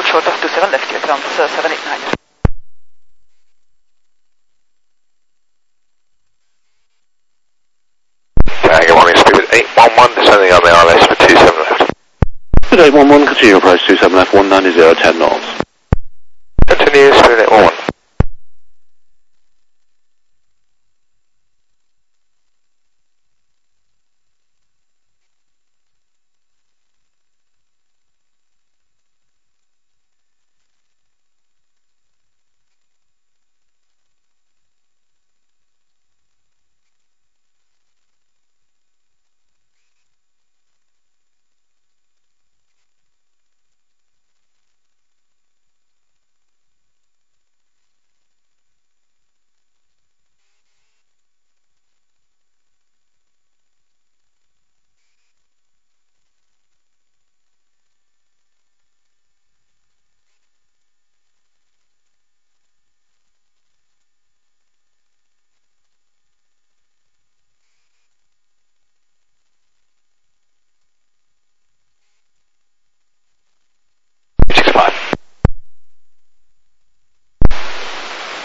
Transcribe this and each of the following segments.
hold short of 27 left, clear ground, uh, 789. Okay, good morning, with 811, descending on the ILS for 27 left. Good 811, continue approach 27 left, 190, 10 knots. Continue, speed 811. Six five.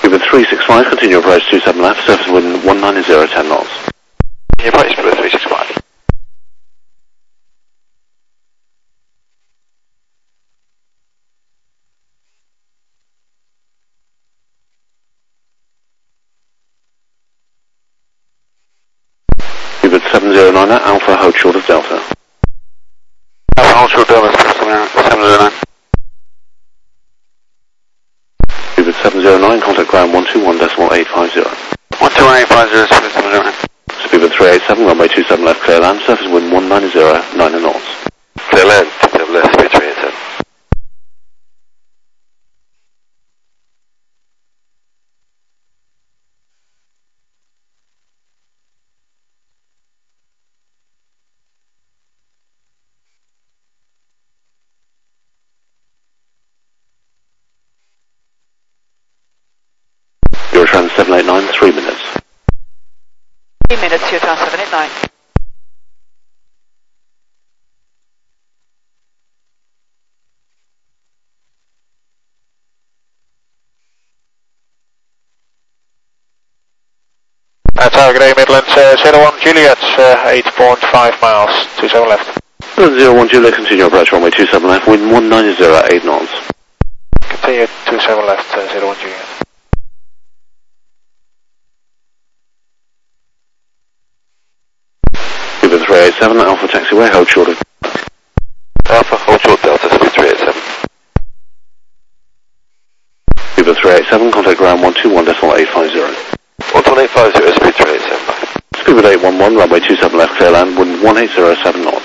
Cuba 365, continue approach 27 left, surface wind 190, 10 knots. Continue approach, speed with 365. Cuba 709, Alpha, hold short of Delta. Alpha, hold short of Delta, 709. 709, contact ground 121.850. 12850, speed 709. Speedbird 387, runway 27 left, clear land, surface wind 190, 9 knots. Clear land, 2789, three minutes. Three minutes, 2789. Tower, good day, Midlands. Uh, 01 Juliet, uh, 8.5 miles, 27 left. 01 Juliet, continue approach runway 27 left, wind 190, 8 knots. Continue 27 left, uh, 01 Juliet. 387, Alpha taxiway, hold short of Alpha, hold short Delta, speed 387. Cuba 387, contact ground 121.850. 12850, speed 387. Speedbird 811, runway 27 left, clear land, wind 1807 knots.